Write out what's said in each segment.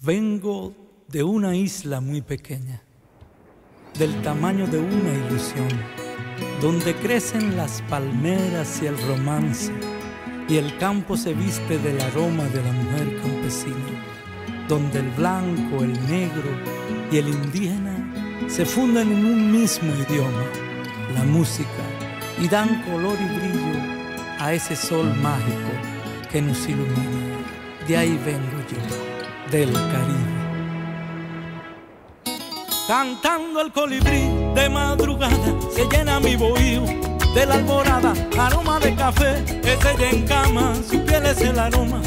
Vengo de una isla muy pequeña, del tamaño de una ilusión, donde crecen las palmeras y el romance, y el campo se viste del aroma de la mujer campesina, donde el blanco, el negro y el indígena se funden en un mismo idioma, la música, y dan color y brillo a ese sol mágico que nos ilumina. De ahí vengo yo del Caribe. Cantando el colibrí de madrugada, se llena mi bohío de la alborada, aroma de café que se en cama, su piel es el aroma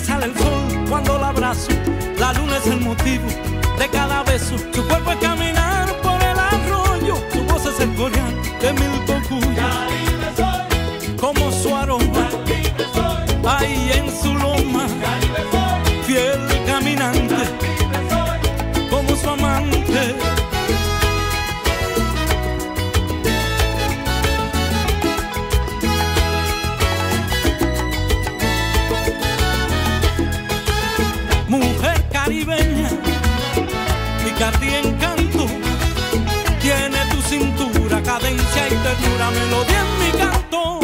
sale el sol cuando la abrazo. La luna es el motivo de cada beso. Su cuerpo es caminar por el arroyo. Su voz es el coreano de mil cocuyos. Mi encanto. Tiene tu cintura, cadencia y ternura, melodía en mi canto.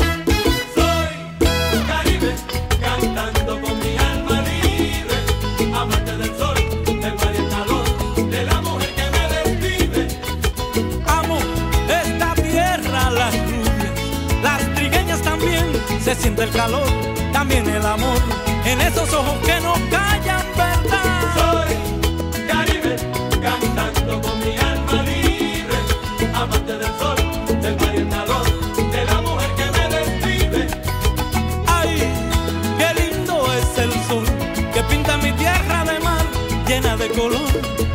Soy Caribe, cantando con mi alma libre, amante del sol, del mar y el calor, de la mujer que me desvive. Amo esta tierra, las rubias, las trigueñas también, se siente el calor, también el amor, en esos ojos que no callan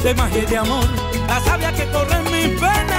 de magia y de amor, la sabia que corre en mi pena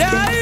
De ahí